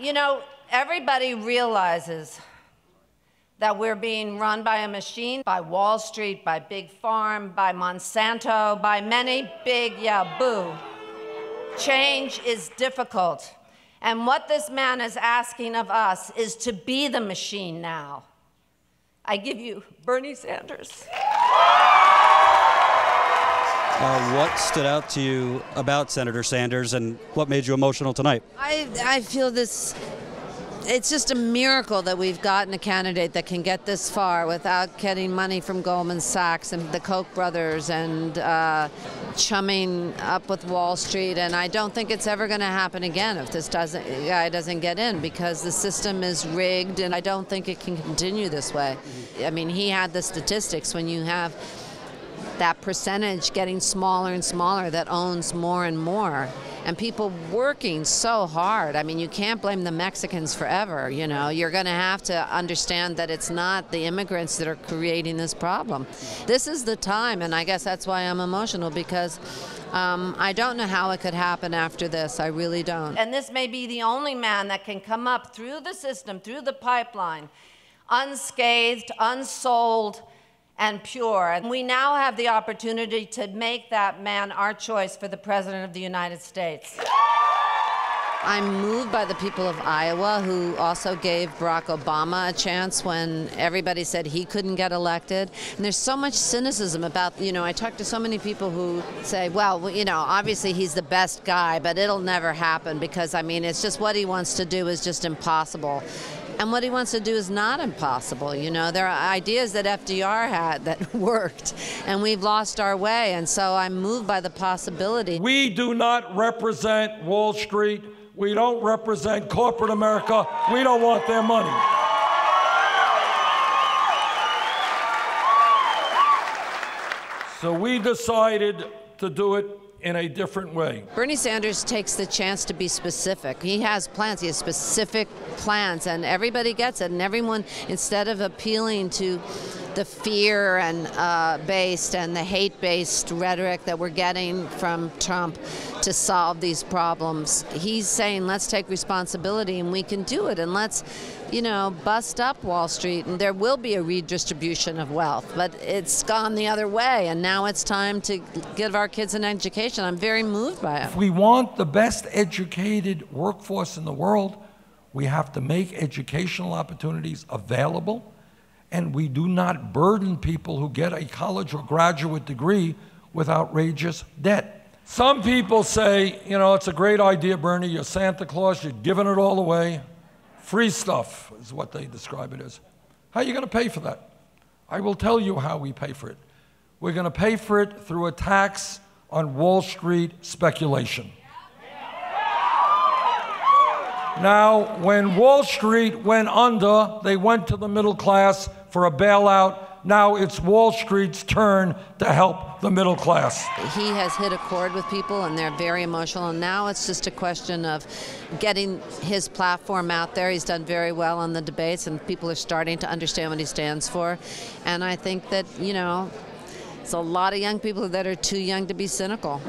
You know, everybody realizes that we're being run by a machine, by Wall Street, by Big Farm, by Monsanto, by many big, yeah, boo. Change is difficult. And what this man is asking of us is to be the machine now. I give you Bernie Sanders. Uh, what stood out to you about Senator Sanders and what made you emotional tonight? I, I feel this it's just a miracle that we've gotten a candidate that can get this far without getting money from Goldman Sachs and the Koch brothers and uh, chumming up with Wall Street. And I don't think it's ever going to happen again if this doesn't guy doesn't get in because the system is rigged, and I don't think it can continue this way. I mean, he had the statistics when you have that percentage getting smaller and smaller that owns more and more and people working so hard. I mean, you can't blame the Mexicans forever. You know, you're going to have to understand that it's not the immigrants that are creating this problem. This is the time, and I guess that's why I'm emotional because um, I don't know how it could happen after this. I really don't. And this may be the only man that can come up through the system, through the pipeline, unscathed, unsold and pure. And we now have the opportunity to make that man our choice for the President of the United States. I'm moved by the people of Iowa who also gave Barack Obama a chance when everybody said he couldn't get elected. And there's so much cynicism about, you know, I talk to so many people who say, well, you know, obviously he's the best guy, but it'll never happen because, I mean, it's just what he wants to do is just impossible. And what he wants to do is not impossible. You know, there are ideas that FDR had that worked, and we've lost our way. And so I'm moved by the possibility. We do not represent Wall Street. We don't represent corporate America. We don't want their money. So we decided to do it in a different way. Bernie Sanders takes the chance to be specific. He has plans, he has specific plans, and everybody gets it. And everyone, instead of appealing to the fear and uh, based and the hate based rhetoric that we're getting from Trump to solve these problems. He's saying, let's take responsibility and we can do it and let's, you know, bust up Wall Street and there will be a redistribution of wealth. But it's gone the other way and now it's time to give our kids an education. I'm very moved by it. If we want the best educated workforce in the world, we have to make educational opportunities available and we do not burden people who get a college or graduate degree with outrageous debt. Some people say, you know, it's a great idea, Bernie, you're Santa Claus, you're giving it all away. Free stuff is what they describe it as. How are you going to pay for that? I will tell you how we pay for it. We're going to pay for it through a tax on Wall Street speculation. Now, when Wall Street went under, they went to the middle class for a bailout. Now it's Wall Street's turn to help the middle class. He has hit a chord with people and they're very emotional. And now it's just a question of getting his platform out there. He's done very well on the debates and people are starting to understand what he stands for. And I think that, you know, it's a lot of young people that are too young to be cynical.